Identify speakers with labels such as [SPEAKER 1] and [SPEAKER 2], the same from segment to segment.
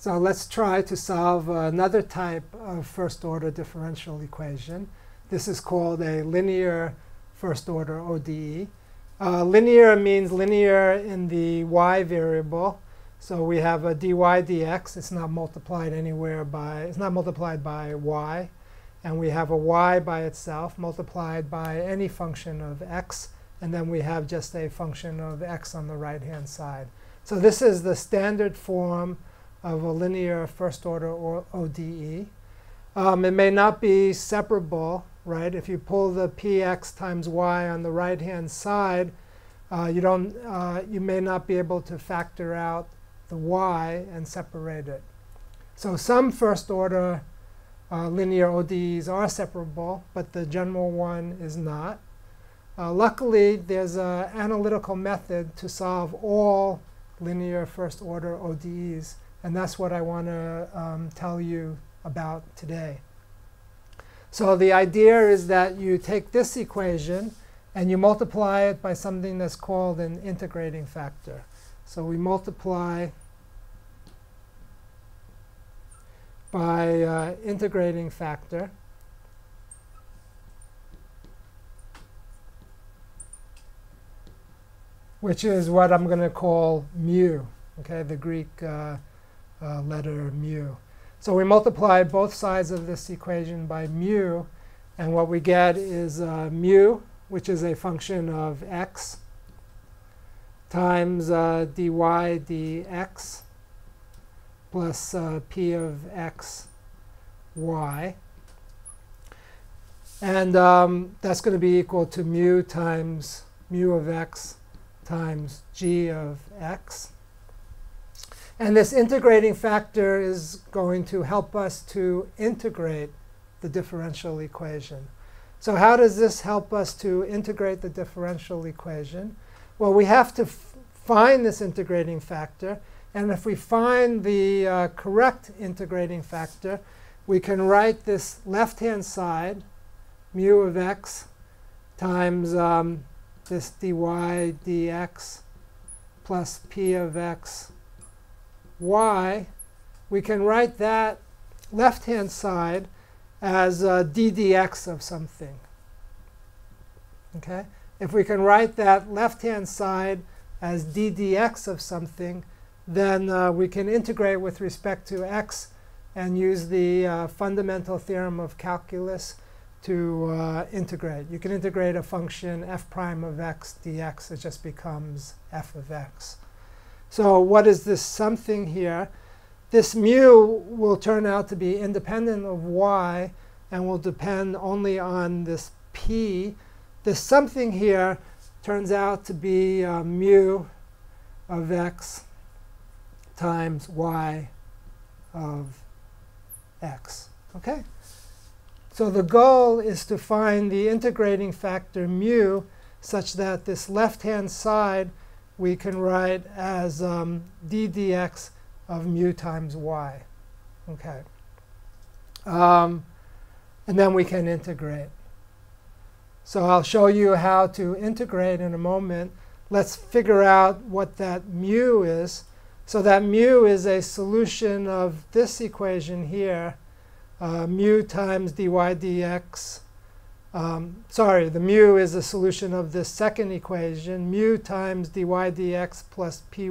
[SPEAKER 1] So let's try to solve another type of first order differential equation. This is called a linear first order ODE. Uh, linear means linear in the y variable. So we have a dy dx. It's not multiplied anywhere by, it's not multiplied by y. And we have a y by itself multiplied by any function of x. And then we have just a function of x on the right-hand side. So this is the standard form of a linear first order or ODE. Um, it may not be separable, right? If you pull the px times y on the right-hand side, uh, you, don't, uh, you may not be able to factor out the y and separate it. So some first order uh, linear ODEs are separable, but the general one is not. Uh, luckily, there's an analytical method to solve all linear first order ODEs, and that's what I want to um, tell you about today. So the idea is that you take this equation and you multiply it by something that's called an integrating factor. So we multiply by uh, integrating factor. which is what I'm going to call mu, okay, the Greek uh, uh, letter mu. So we multiply both sides of this equation by mu, and what we get is uh, mu, which is a function of x, times uh, dy dx plus uh, p of x y. And um, that's going to be equal to mu times mu of x times g of x. And this integrating factor is going to help us to integrate the differential equation. So how does this help us to integrate the differential equation? Well, we have to find this integrating factor. And if we find the uh, correct integrating factor, we can write this left-hand side, mu of x, times um, this dy dx plus p of x y, we can write that left-hand side as uh, d dx of something. Okay? If we can write that left-hand side as ddx of something, then uh, we can integrate with respect to x and use the uh, fundamental theorem of calculus to uh, integrate. You can integrate a function f prime of x dx. It just becomes f of x. So what is this something here? This mu will turn out to be independent of y and will depend only on this p. This something here turns out to be uh, mu of x times y of x. Okay? So the goal is to find the integrating factor mu such that this left-hand side we can write as um, d dx of mu times y. Okay. Um, and then we can integrate. So I'll show you how to integrate in a moment. Let's figure out what that mu is. So that mu is a solution of this equation here uh, mu times dy dx. Um, sorry, the mu is a solution of this second equation. Mu times dy dx plus py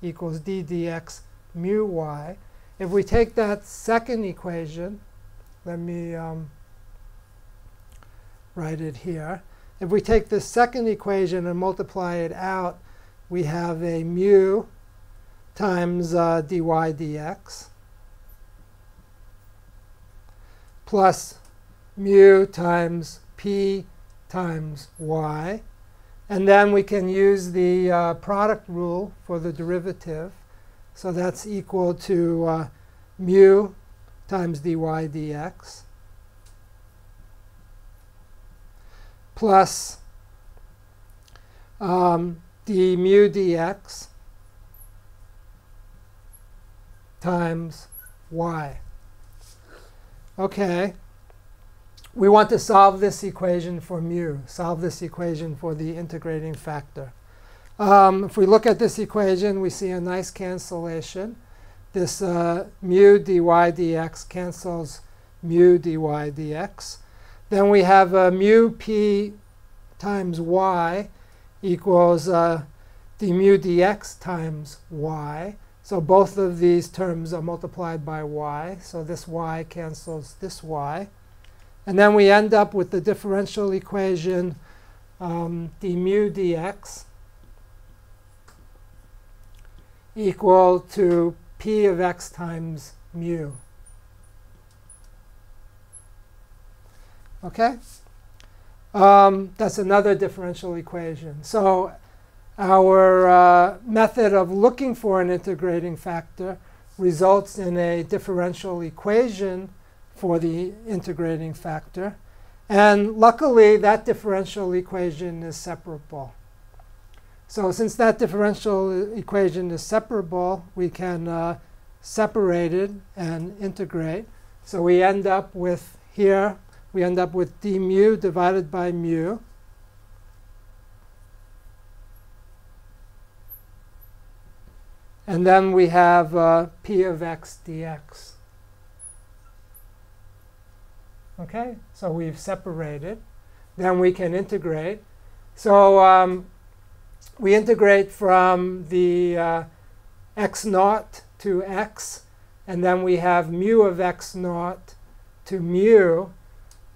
[SPEAKER 1] equals d dx mu y. If we take that second equation, let me um, write it here. If we take this second equation and multiply it out, we have a mu times uh, dy dx plus mu times p times y. And then we can use the uh, product rule for the derivative. So that's equal to uh, mu times dy dx plus um, d mu dx times y. Okay. We want to solve this equation for mu, solve this equation for the integrating factor. Um, if we look at this equation, we see a nice cancellation. this uh, mu dy dx cancels mu dy dx. Then we have uh, mu p times y equals uh, d mu dx times y. So both of these terms are multiplied by y. So this y cancels this y. And then we end up with the differential equation um, d mu dx equal to p of x times mu. Okay? Um, that's another differential equation. So our uh, method of looking for an integrating factor results in a differential equation for the integrating factor. And luckily, that differential equation is separable. So since that differential equation is separable, we can uh, separate it and integrate. So we end up with here we end up with d mu divided by mu. And then we have uh, p of x dx. Okay, so we've separated. Then we can integrate. So um, we integrate from the uh, x naught to x, and then we have mu of x naught to mu.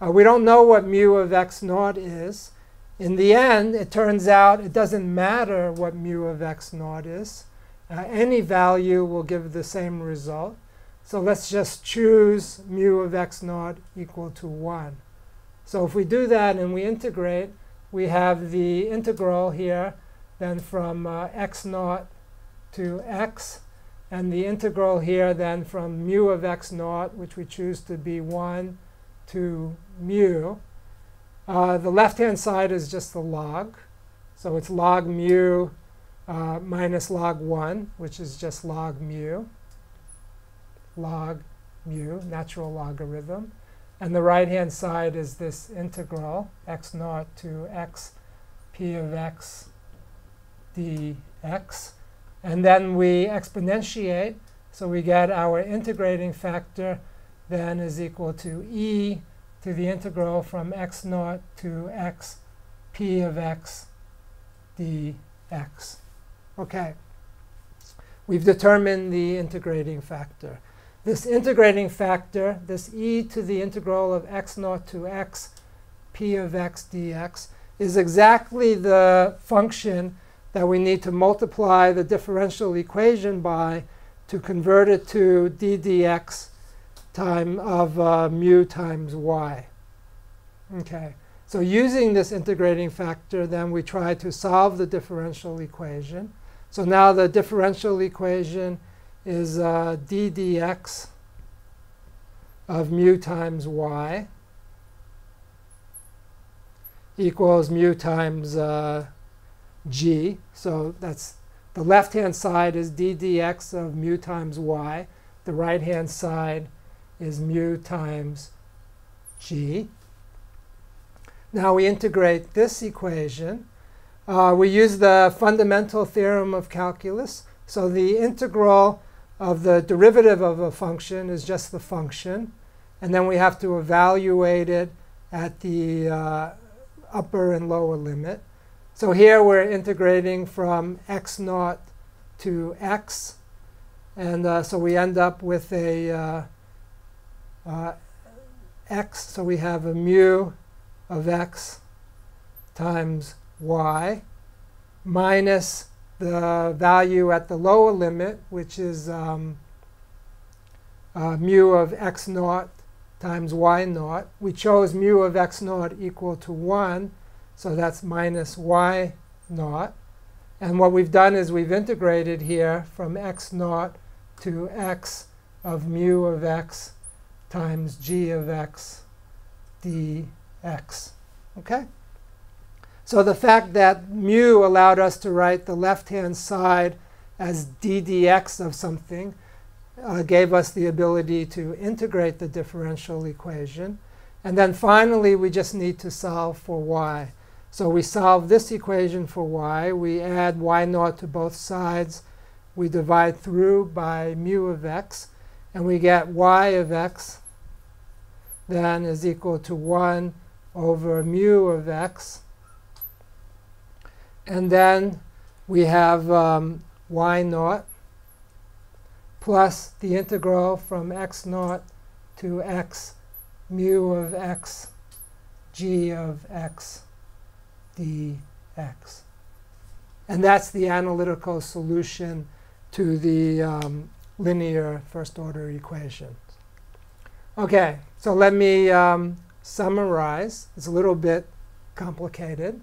[SPEAKER 1] Uh, we don't know what mu of x naught is. In the end, it turns out it doesn't matter what mu of x naught is. Uh, any value will give the same result. So let's just choose mu of x naught equal to 1. So if we do that and we integrate, we have the integral here then from uh, x naught to x, and the integral here then from mu of x naught, which we choose to be 1, to mu. Uh, the left-hand side is just the log. So it's log mu uh, minus log 1, which is just log mu. Log mu, natural logarithm. And the right-hand side is this integral, x naught to x p of x dx. And then we exponentiate. So we get our integrating factor then is equal to e to the integral from x naught to x p of x dx. Okay. We've determined the integrating factor. This integrating factor, this e to the integral of x naught to x p of x dx, is exactly the function that we need to multiply the differential equation by to convert it to d dx time of uh, mu times y. Okay, so using this integrating factor, then we try to solve the differential equation. So now the differential equation is uh, d dx of mu times y equals mu times uh, g. So that's the left-hand side is d dx of mu times y. The right-hand side is mu times g. Now we integrate this equation. Uh, we use the fundamental theorem of calculus. So the integral of the derivative of a function is just the function. And then we have to evaluate it at the uh, upper and lower limit. So here we're integrating from x naught to x. And uh, so we end up with a uh, uh, x, so we have a mu of x times y minus the value at the lower limit, which is um, uh, mu of x naught times y naught. We chose mu of x naught equal to 1, so that's minus y naught. And what we've done is we've integrated here from x naught to x of mu of x times g of x dx. Okay? So the fact that mu allowed us to write the left-hand side as ddx of something uh, gave us the ability to integrate the differential equation. And then finally, we just need to solve for y. So we solve this equation for y. We add y naught to both sides. we divide through by mu of x, and we get y of x then is equal to 1 over mu of x. And then we have um, y naught plus the integral from x naught to x mu of x g of x dx. And that's the analytical solution to the um, linear first order equation. Okay, so let me um, summarize. It's a little bit complicated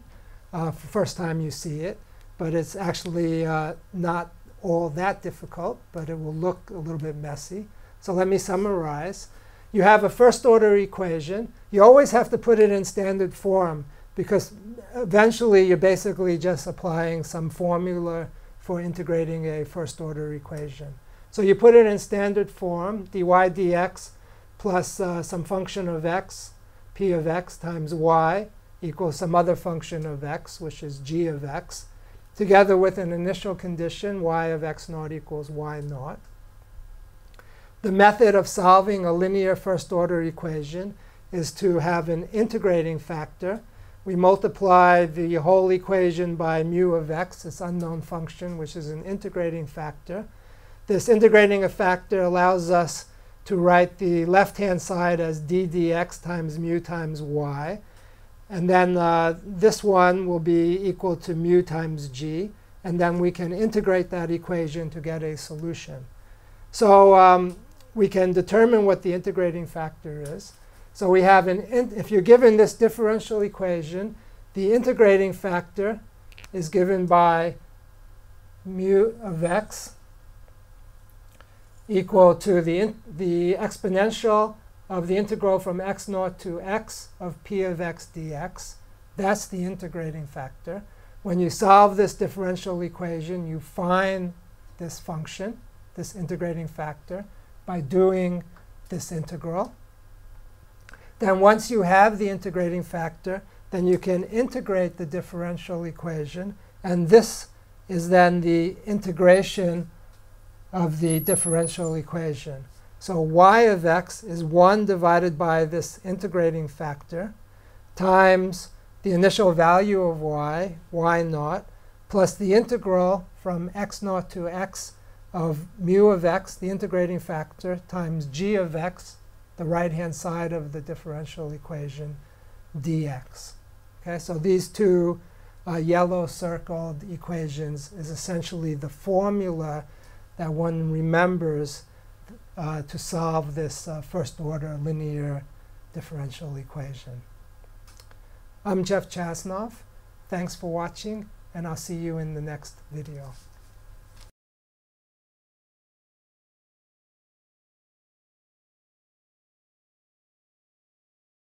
[SPEAKER 1] uh, first time you see it, but it's actually uh, not all that difficult, but it will look a little bit messy. So let me summarize. You have a first order equation. You always have to put it in standard form because eventually you're basically just applying some formula for integrating a first order equation. So you put it in standard form, dy dx plus uh, some function of x, p of x times y equals some other function of x, which is g of x, together with an initial condition, y of x naught equals y naught. The method of solving a linear first order equation is to have an integrating factor. We multiply the whole equation by mu of x, this unknown function, which is an integrating factor. This integrating a factor allows us to write the left-hand side as d dx times mu times y. And then uh, this one will be equal to mu times g. And then we can integrate that equation to get a solution. So um, we can determine what the integrating factor is. So we have an, if you're given this differential equation, the integrating factor is given by mu of x equal to the, the exponential of the integral from x naught to x of p of x dx. That's the integrating factor. When you solve this differential equation, you find this function, this integrating factor, by doing this integral. Then once you have the integrating factor, then you can integrate the differential equation. And this is then the integration of the differential equation. So y of x is 1 divided by this integrating factor times the initial value of y, y naught, plus the integral from x naught to x of mu of x, the integrating factor, times g of x, the right-hand side of the differential equation, dx. Okay, so these two uh, yellow circled equations is essentially the formula that one remembers uh, to solve this uh, first order linear differential equation. I'm Jeff Chasnov. Thanks for watching, and I'll see you in the next video.